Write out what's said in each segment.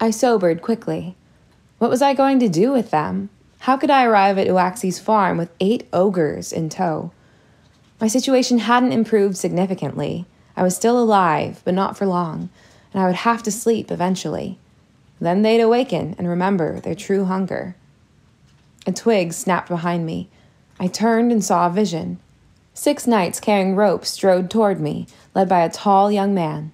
I sobered quickly. What was I going to do with them? How could I arrive at Uaxi's farm with eight ogres in tow? My situation hadn't improved significantly. I was still alive, but not for long, and I would have to sleep eventually. Then they'd awaken and remember their true hunger. A twig snapped behind me. I turned and saw a vision. Six knights carrying ropes strode toward me, led by a tall young man.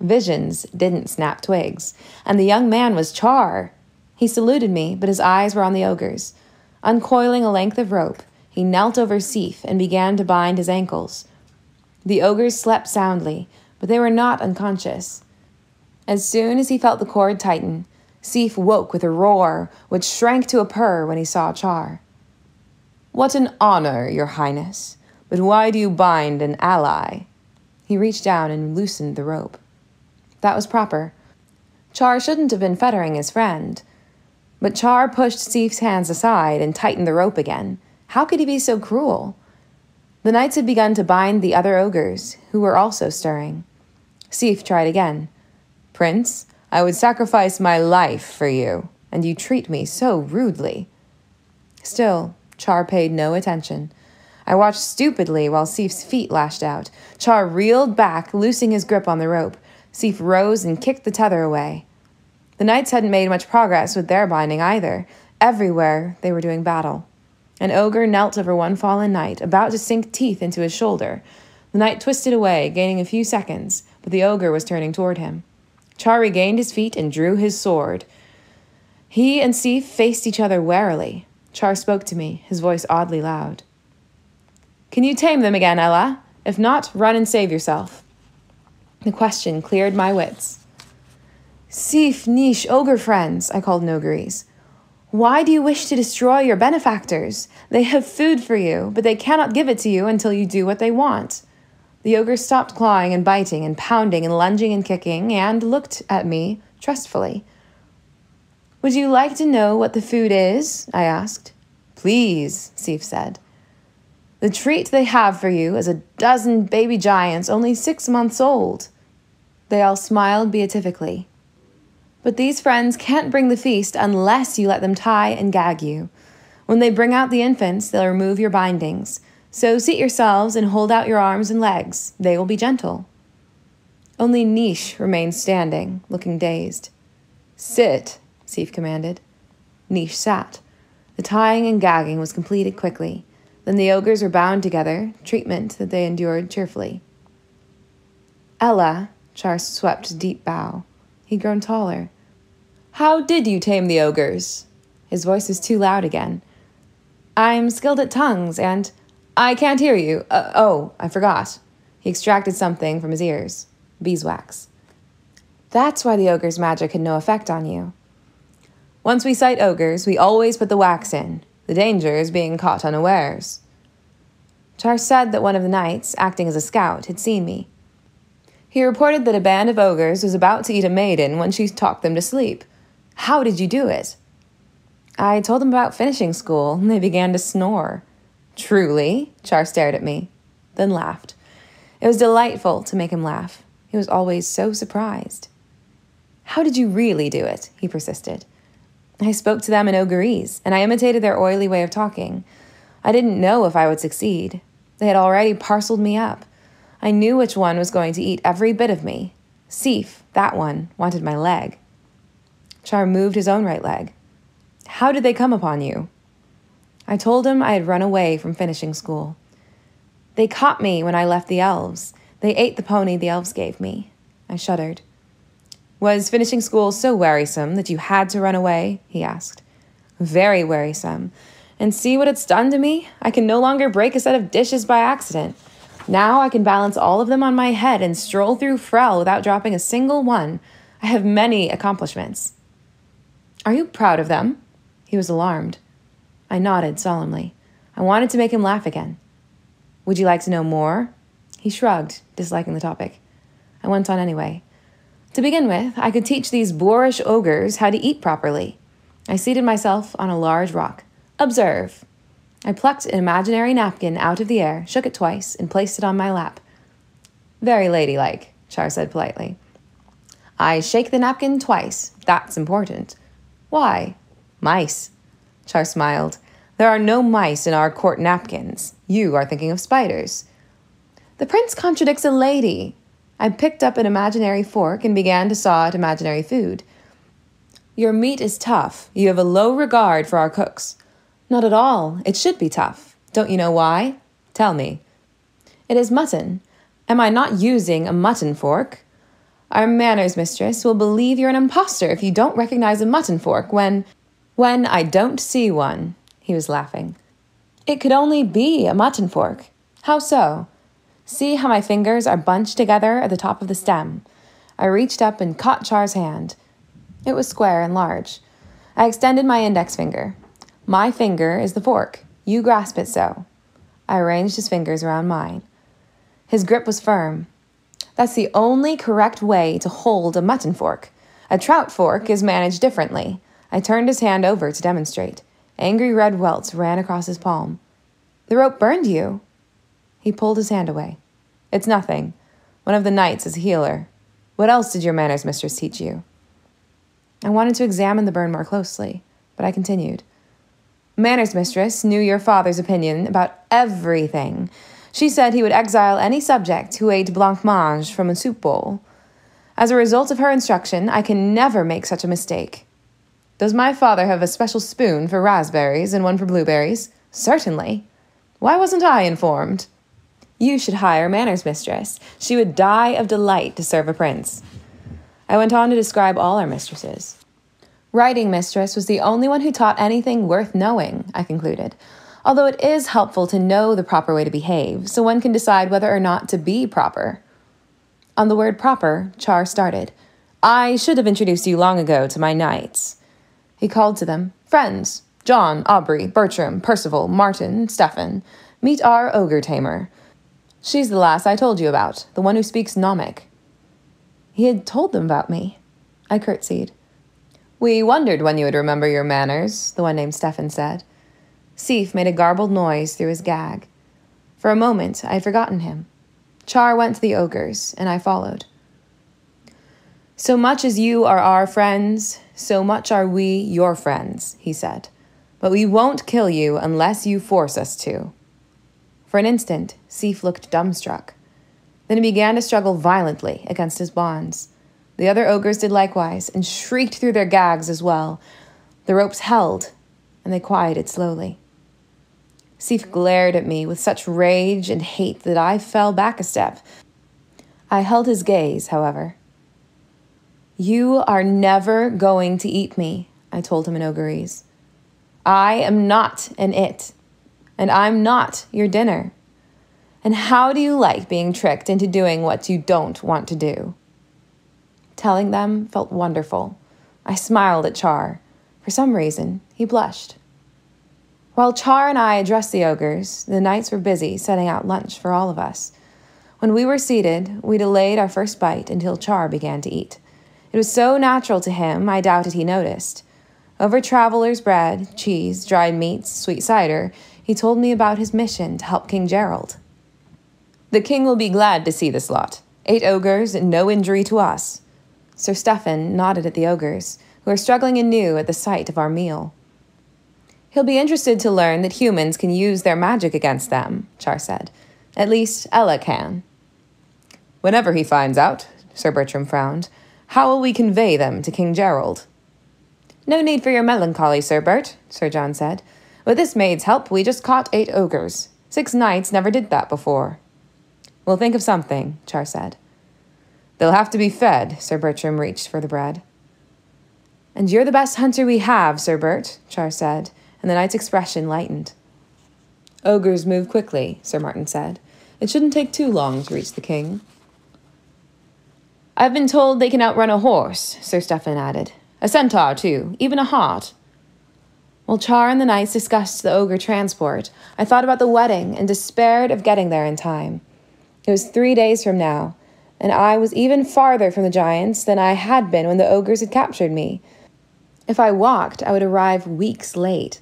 Visions didn't snap twigs, and the young man was Char. He saluted me, but his eyes were on the ogres. Uncoiling a length of rope, he knelt over Sif and began to bind his ankles. The ogres slept soundly, but they were not unconscious. As soon as he felt the cord tighten, Sif woke with a roar, which shrank to a purr when he saw Char. What an honor, your highness. But why do you bind an ally? He reached down and loosened the rope. That was proper. Char shouldn't have been fettering his friend. But Char pushed Sif's hands aside and tightened the rope again. How could he be so cruel? The knights had begun to bind the other ogres, who were also stirring. Sif tried again. Prince, I would sacrifice my life for you, and you treat me so rudely. Still, Char paid no attention. I watched stupidly while Sif's feet lashed out. Char reeled back, loosing his grip on the rope. Sif rose and kicked the tether away. The knights hadn't made much progress with their binding either. Everywhere they were doing battle. An ogre knelt over one fallen knight, about to sink teeth into his shoulder. The knight twisted away, gaining a few seconds, but the ogre was turning toward him. Char regained his feet and drew his sword. He and Sif faced each other warily. Char spoke to me, his voice oddly loud. Can you tame them again, Ella? If not, run and save yourself. The question cleared my wits. Sif, Nish, ogre friends, I called Nogaries. Why do you wish to destroy your benefactors? They have food for you, but they cannot give it to you until you do what they want. The ogre stopped clawing and biting and pounding and lunging and kicking and looked at me trustfully. Would you like to know what the food is? I asked. Please, Sif said. The treat they have for you is a dozen baby giants only six months old. They all smiled beatifically. But these friends can't bring the feast unless you let them tie and gag you. When they bring out the infants, they'll remove your bindings. So seat yourselves and hold out your arms and legs. They will be gentle. Only Nish remained standing, looking dazed. Sit, Sif commanded. Nish sat. The tying and gagging was completed quickly. Then the ogres were bound together, treatment that they endured cheerfully. Ella, Char swept a deep bow. He'd grown taller. How did you tame the ogres? His voice was too loud again. I'm skilled at tongues, and I can't hear you. Uh, oh, I forgot. He extracted something from his ears beeswax. That's why the ogre's magic had no effect on you. Once we sight ogres, we always put the wax in. The danger is being caught unawares. Char said that one of the knights, acting as a scout, had seen me. He reported that a band of ogres was about to eat a maiden when she talked them to sleep. How did you do it? I told them about finishing school, and they began to snore. Truly? Char stared at me, then laughed. It was delightful to make him laugh. He was always so surprised. How did you really do it? He persisted. I spoke to them in Ogrese, and I imitated their oily way of talking. I didn't know if I would succeed. They had already parceled me up. I knew which one was going to eat every bit of me. Sif, that one, wanted my leg. Char moved his own right leg. How did they come upon you? I told him I had run away from finishing school. They caught me when I left the elves. They ate the pony the elves gave me. I shuddered. Was finishing school so wearisome that you had to run away? he asked. Very wearisome. And see what it's done to me? I can no longer break a set of dishes by accident. Now I can balance all of them on my head and stroll through Frell without dropping a single one. I have many accomplishments. Are you proud of them? He was alarmed. I nodded solemnly. I wanted to make him laugh again. Would you like to know more? He shrugged, disliking the topic. I went on anyway. To begin with, I could teach these boorish ogres how to eat properly. I seated myself on a large rock. Observe. I plucked an imaginary napkin out of the air, shook it twice, and placed it on my lap. Very ladylike, Char said politely. I shake the napkin twice. That's important. Why? Mice. Char smiled. There are no mice in our court napkins. You are thinking of spiders. The prince contradicts a lady. I picked up an imaginary fork and began to saw at imaginary food. Your meat is tough. You have a low regard for our cooks. Not at all. It should be tough. Don't you know why? Tell me. It is mutton. Am I not using a mutton fork? Our manners mistress will believe you're an impostor if you don't recognize a mutton fork when. when I don't see one. He was laughing. It could only be a mutton fork. How so? See how my fingers are bunched together at the top of the stem. I reached up and caught Char's hand. It was square and large. I extended my index finger. My finger is the fork. You grasp it so. I arranged his fingers around mine. His grip was firm. That's the only correct way to hold a mutton fork. A trout fork is managed differently. I turned his hand over to demonstrate. Angry red welts ran across his palm. The rope burned you. He pulled his hand away. It's nothing. One of the knights is a healer. What else did your manners mistress teach you? I wanted to examine the burn more closely, but I continued. Manners mistress knew your father's opinion about everything. She said he would exile any subject who ate blancmange from a soup bowl. As a result of her instruction, I can never make such a mistake. Does my father have a special spoon for raspberries and one for blueberries? Certainly. Why wasn't I informed? You should hire Manners Mistress. She would die of delight to serve a prince. I went on to describe all our mistresses. Writing Mistress was the only one who taught anything worth knowing, I concluded. Although it is helpful to know the proper way to behave, so one can decide whether or not to be proper. On the word proper, Char started. I should have introduced you long ago to my knights. He called to them, Friends, John, Aubrey, Bertram, Percival, Martin, Stephen, meet our ogre tamer. She's the lass I told you about, the one who speaks Nomic. He had told them about me. I curtsied. We wondered when you would remember your manners, the one named Stephen said. Sif made a garbled noise through his gag. For a moment, I had forgotten him. Char went to the ogres, and I followed. So much as you are our friends, so much are we your friends, he said. But we won't kill you unless you force us to. For an instant, Sif looked dumbstruck. Then he began to struggle violently against his bonds. The other ogres did likewise, and shrieked through their gags as well. The ropes held, and they quieted slowly. Sif glared at me with such rage and hate that I fell back a step. I held his gaze, however. You are never going to eat me, I told him in Ogrese. I am not an it, and I'm not your dinner. And how do you like being tricked into doing what you don't want to do? Telling them felt wonderful. I smiled at Char. For some reason, he blushed. While Char and I addressed the ogres, the knights were busy setting out lunch for all of us. When we were seated, we delayed our first bite until Char began to eat. It was so natural to him, I doubted he noticed. Over traveler's bread, cheese, dried meats, sweet cider, he told me about his mission to help King Jerrold. The king will be glad to see this lot. Eight ogres and no injury to us. Sir Stephen nodded at the ogres, who are struggling anew at the sight of our meal. He'll be interested to learn that humans can use their magic against them, Char said. At least Ella can. Whenever he finds out, Sir Bertram frowned, how will we convey them to King Jerrold? No need for your melancholy, Sir Bert, Sir John said. With this maid's help, we just caught eight ogres. Six knights never did that before. We'll think of something, Char said. They'll have to be fed, Sir Bertram reached for the bread. And you're the best hunter we have, Sir Bert, Char said, and the knight's expression lightened. Ogres move quickly, Sir Martin said. It shouldn't take too long to reach the king. I've been told they can outrun a horse, Sir Stephen added. A centaur, too, even a hart. While Char and the knights discussed the ogre transport, I thought about the wedding and despaired of getting there in time. It was three days from now, and I was even farther from the giants than I had been when the ogres had captured me. If I walked, I would arrive weeks late.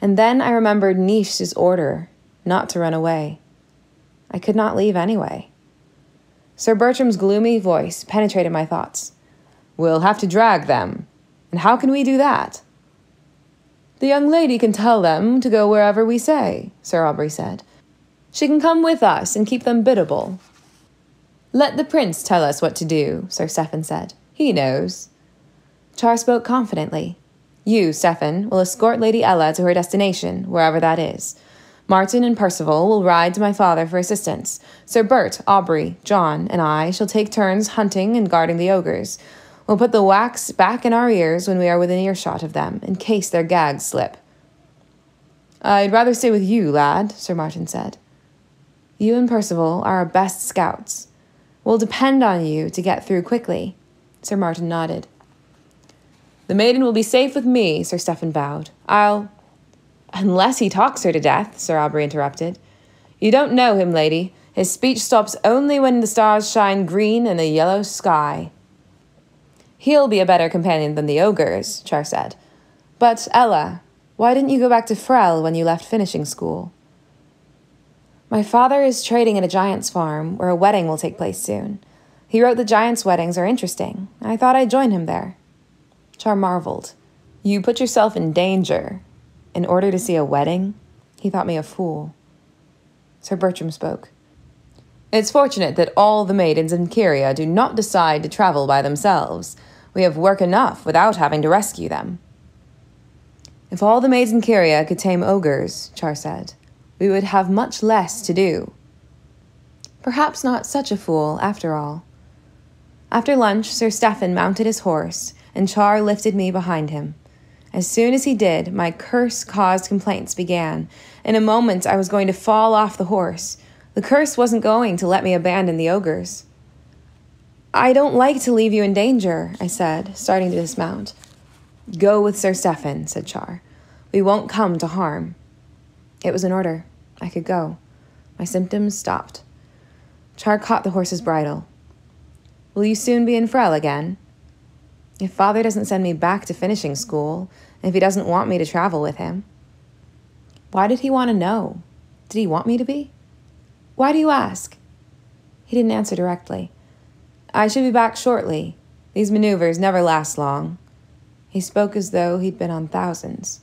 And then I remembered Nish's order not to run away. I could not leave anyway. Sir Bertram's gloomy voice penetrated my thoughts. We'll have to drag them. And how can we do that? The young lady can tell them to go wherever we say, Sir Aubrey said. She can come with us and keep them biddable. Let the prince tell us what to do, Sir Stephen said. He knows. Char spoke confidently. You, Stephen, will escort Lady Ella to her destination, wherever that is. Martin and Percival will ride to my father for assistance. Sir Bert, Aubrey, John, and I shall take turns hunting and guarding the ogres. We'll put the wax back in our ears when we are within earshot of them, in case their gags slip. I'd rather stay with you, lad, Sir Martin said. You and Percival are our best scouts. We'll depend on you to get through quickly. Sir Martin nodded. The maiden will be safe with me, Sir Stephen bowed. I'll. Unless he talks her to death, Sir Aubrey interrupted. You don't know him, lady. His speech stops only when the stars shine green in a yellow sky. He'll be a better companion than the ogres, Char said. But, Ella, why didn't you go back to Frell when you left finishing school? My father is trading at a giant's farm where a wedding will take place soon. He wrote the giants' weddings are interesting. I thought I'd join him there. Char marveled. You put yourself in danger in order to see a wedding? He thought me a fool. Sir Bertram spoke. It's fortunate that all the maidens in Kyrria do not decide to travel by themselves. We have work enough without having to rescue them. If all the maids in Kyrria could tame ogres, Char said, we would have much less to do. Perhaps not such a fool, after all. After lunch, Sir Stephen mounted his horse, and Char lifted me behind him. As soon as he did, my curse caused complaints began. In a moment, I was going to fall off the horse. The curse wasn't going to let me abandon the ogres. I don't like to leave you in danger, I said, starting to dismount. Go with Sir Stephen, said Char. We won't come to harm. It was an order. I could go. My symptoms stopped. Char caught the horse's bridle. Will you soon be in Frell again? If father doesn't send me back to finishing school, and if he doesn't want me to travel with him. Why did he want to know? Did he want me to be? Why do you ask? He didn't answer directly. I should be back shortly. These maneuvers never last long. He spoke as though he'd been on thousands.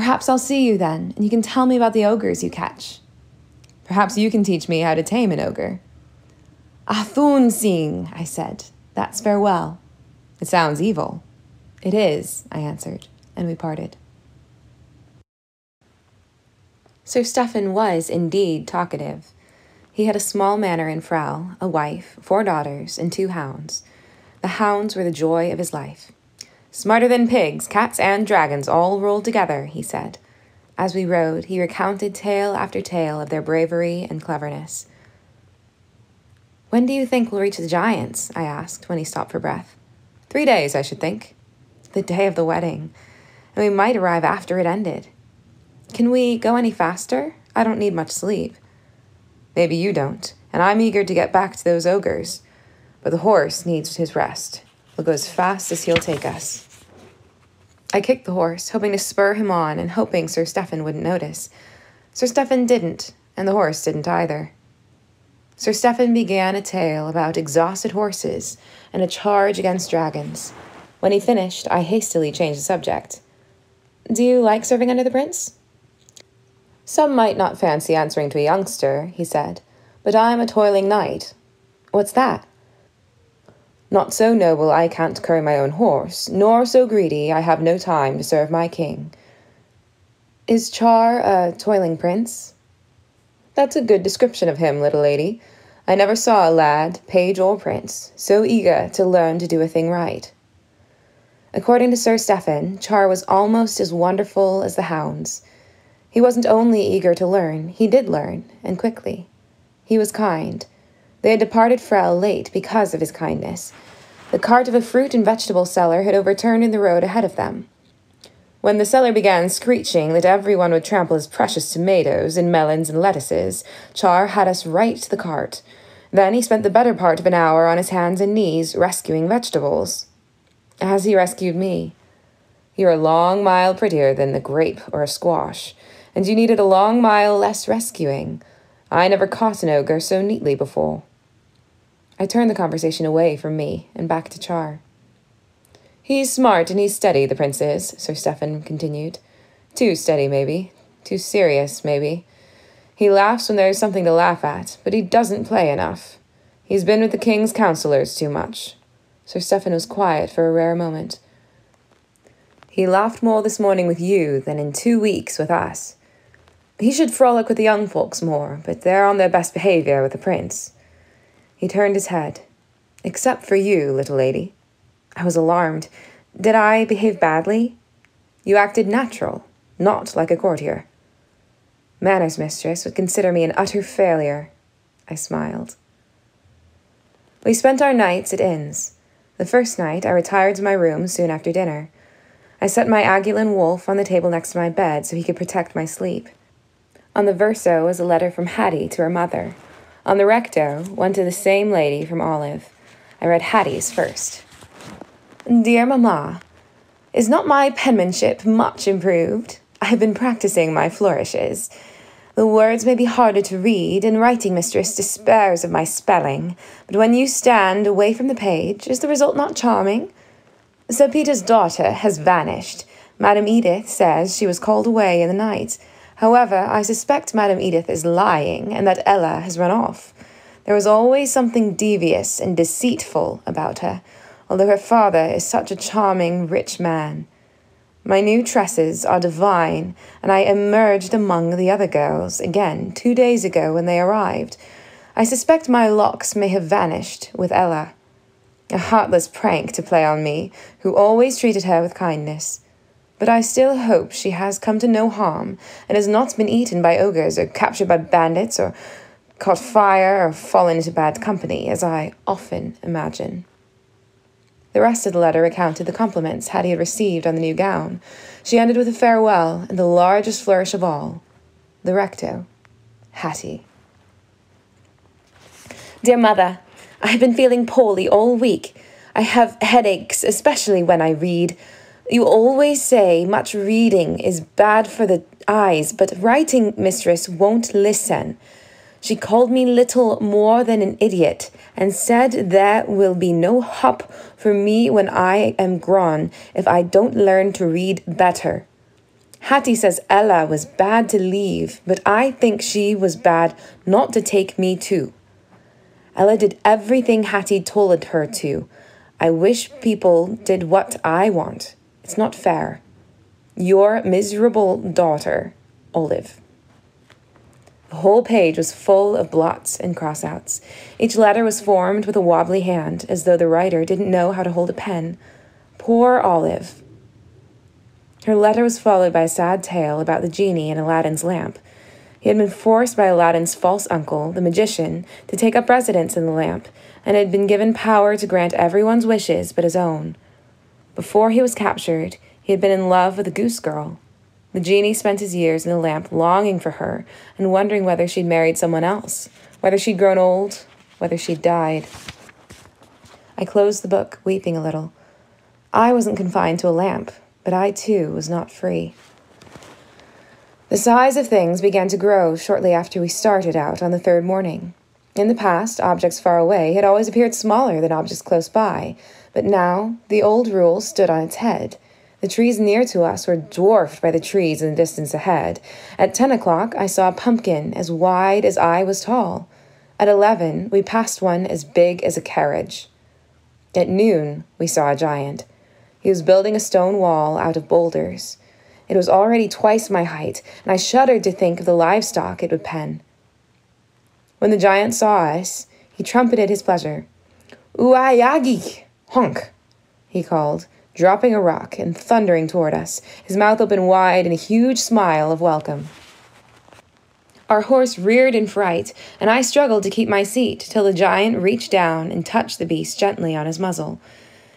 Perhaps I'll see you then, and you can tell me about the ogres you catch. Perhaps you can teach me how to tame an ogre. Athun Singh, I said. That's farewell. It sounds evil. It is, I answered, and we parted. Sir Stephen was indeed talkative. He had a small manor in Frell, a wife, four daughters, and two hounds. The hounds were the joy of his life. Smarter than pigs, cats, and dragons all rolled together, he said. As we rode, he recounted tale after tale of their bravery and cleverness. When do you think we'll reach the Giants? I asked when he stopped for breath. Three days, I should think. The day of the wedding. And we might arrive after it ended. Can we go any faster? I don't need much sleep. Maybe you don't, and I'm eager to get back to those ogres. But the horse needs his rest. We'll go as fast as he'll take us. I kicked the horse, hoping to spur him on and hoping Sir Stephen wouldn't notice. Sir Stephen didn't, and the horse didn't either. Sir Stephen began a tale about exhausted horses and a charge against dragons. When he finished, I hastily changed the subject. Do you like serving under the prince? Some might not fancy answering to a youngster, he said, but I'm a toiling knight. What's that? Not so noble I can't curry my own horse, nor so greedy I have no time to serve my king. Is Char a toiling prince? That's a good description of him, little lady. I never saw a lad, page or prince, so eager to learn to do a thing right. According to Sir Stephen, Char was almost as wonderful as the hounds. He wasn't only eager to learn, he did learn, and quickly. He was kind. They had departed Frell late because of his kindness. The cart of a fruit and vegetable seller had overturned in the road ahead of them. When the seller began screeching that everyone would trample his precious tomatoes and melons and lettuces, Char had us right to the cart, then he spent the better part of an hour on his hands and knees rescuing vegetables. As he rescued me. You're a long mile prettier than the grape or a squash, and you needed a long mile less rescuing. I never caught an ogre so neatly before. I turned the conversation away from me and back to Char. He's smart and he's steady, the prince is, Sir Stephen continued. Too steady, maybe. Too serious, maybe. He laughs when there is something to laugh at, but he doesn't play enough. He's been with the king's counselors too much. Sir Stephen was quiet for a rare moment. He laughed more this morning with you than in two weeks with us. He should frolic with the young folks more, but they're on their best behavior with the prince. He turned his head. Except for you, little lady. I was alarmed. Did I behave badly? You acted natural, not like a courtier. Manners mistress would consider me an utter failure. I smiled. We spent our nights at inns. The first night, I retired to my room soon after dinner. I set my Aguilin wolf on the table next to my bed so he could protect my sleep. On the verso was a letter from Hattie to her mother. On the recto, one to the same lady from Olive. I read Hattie's first. Dear Mamma, is not my penmanship much improved? I have been practicing my flourishes. The words may be harder to read, and writing mistress despairs of my spelling, but when you stand away from the page, is the result not charming? Sir Peter's daughter has vanished. Madam Edith says she was called away in the night. However, I suspect Madam Edith is lying, and that Ella has run off. There is always something devious and deceitful about her, although her father is such a charming, rich man. My new tresses are divine, and I emerged among the other girls again two days ago when they arrived. I suspect my locks may have vanished with Ella. A heartless prank to play on me, who always treated her with kindness. But I still hope she has come to no harm, and has not been eaten by ogres, or captured by bandits, or caught fire, or fallen into bad company, as I often imagine. The rest of the letter recounted the compliments Hattie had received on the new gown. She ended with a farewell and the largest flourish of all the recto, Hattie. Dear Mother, I have been feeling poorly all week. I have headaches, especially when I read. You always say much reading is bad for the eyes, but writing mistress won't listen. She called me little more than an idiot and said there will be no hop for me when I am grown if I don't learn to read better. Hattie says Ella was bad to leave, but I think she was bad not to take me too. Ella did everything Hattie told her to. I wish people did what I want. It's not fair. Your miserable daughter, Olive. The whole page was full of blots and crossouts. Each letter was formed with a wobbly hand, as though the writer didn't know how to hold a pen. Poor Olive. Her letter was followed by a sad tale about the genie in Aladdin's lamp. He had been forced by Aladdin's false uncle, the magician, to take up residence in the lamp, and had been given power to grant everyone's wishes but his own. Before he was captured, he had been in love with a goose girl. The genie spent his years in the lamp longing for her and wondering whether she'd married someone else, whether she'd grown old, whether she'd died. I closed the book, weeping a little. I wasn't confined to a lamp, but I too was not free. The size of things began to grow shortly after we started out on the third morning. In the past, objects far away had always appeared smaller than objects close by, but now the old rule stood on its head the trees near to us were dwarfed by the trees in the distance ahead. At ten o'clock, I saw a pumpkin as wide as I was tall. At eleven, we passed one as big as a carriage. At noon, we saw a giant. He was building a stone wall out of boulders. It was already twice my height, and I shuddered to think of the livestock it would pen. When the giant saw us, he trumpeted his pleasure. Uayagi! Honk! he called dropping a rock and thundering toward us, his mouth open wide in a huge smile of welcome. Our horse reared in fright, and I struggled to keep my seat till the giant reached down and touched the beast gently on his muzzle.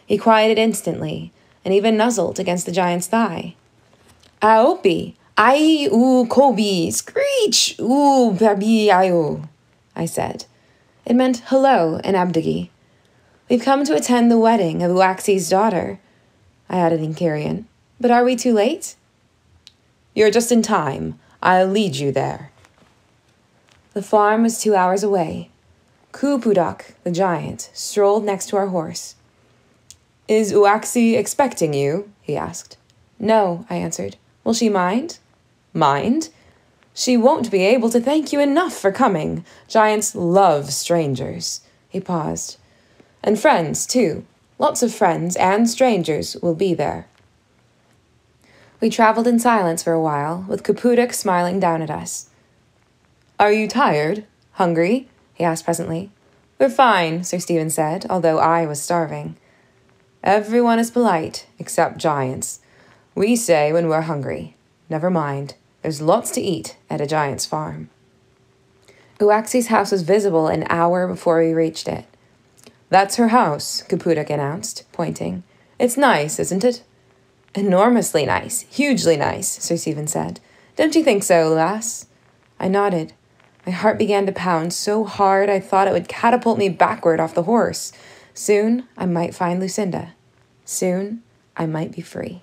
He quieted instantly, and even nuzzled against the giant's thigh. Aopi, ai u kobi, screech, u babi ayo, I said. It meant hello in Abdegi. We've come to attend the wedding of Uaxi's daughter. I added in Kyrrian. But are we too late? You're just in time. I'll lead you there. The farm was two hours away. Kupudak, the giant, strolled next to our horse. Is Uaxi expecting you? he asked. No, I answered. Will she mind? Mind? She won't be able to thank you enough for coming. Giants love strangers. He paused. And friends, too. Lots of friends and strangers will be there. We traveled in silence for a while, with Kapudak smiling down at us. Are you tired? Hungry? he asked presently. We're fine, Sir Stephen said, although I was starving. Everyone is polite, except giants. We say when we're hungry. Never mind. There's lots to eat at a giant's farm. Uaxi's house was visible an hour before we reached it. That's her house, Kapudak announced, pointing. It's nice, isn't it? Enormously nice, hugely nice, Sir Stephen said. Don't you think so, lass? I nodded. My heart began to pound so hard I thought it would catapult me backward off the horse. Soon I might find Lucinda. Soon I might be free.